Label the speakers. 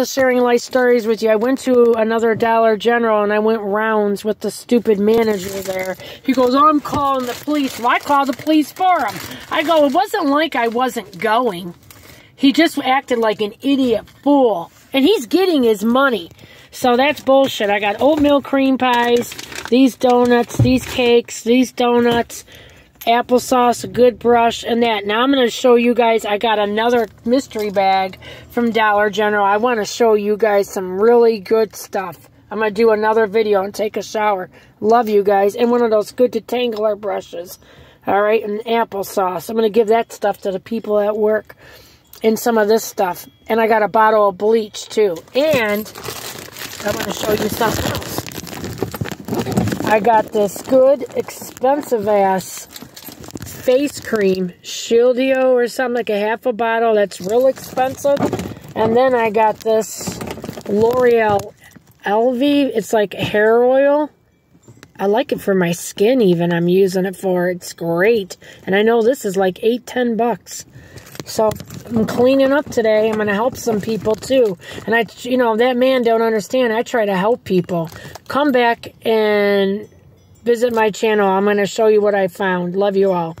Speaker 1: of sharing life stories with you. I went to another Dollar General and I went rounds with the stupid manager there. He goes, I'm calling the police. Well, I called the police for him. I go, it wasn't like I wasn't going. He just acted like an idiot fool. And he's getting his money. So that's bullshit. I got oatmeal cream pies, these donuts, these cakes, these donuts, applesauce, a good brush, and that. Now I'm going to show you guys, I got another mystery bag from Dollar General. I want to show you guys some really good stuff. I'm going to do another video and take a shower. Love you guys. And one of those good detangler brushes. All right, and applesauce. I'm going to give that stuff to the people at work. And some of this stuff. And I got a bottle of bleach, too. And I want to show you something else. I got this good, expensive-ass face cream, Shieldio or something, like a half a bottle. That's real expensive. And then I got this L'Oreal Elvive. It's like hair oil. I like it for my skin even. I'm using it for. It's great. And I know this is like 8, 10 bucks. So I'm cleaning up today. I'm going to help some people too. And I, you know, that man don't understand. I try to help people. Come back and visit my channel. I'm going to show you what I found. Love you all.